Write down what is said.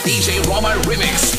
DJ Roma Remix.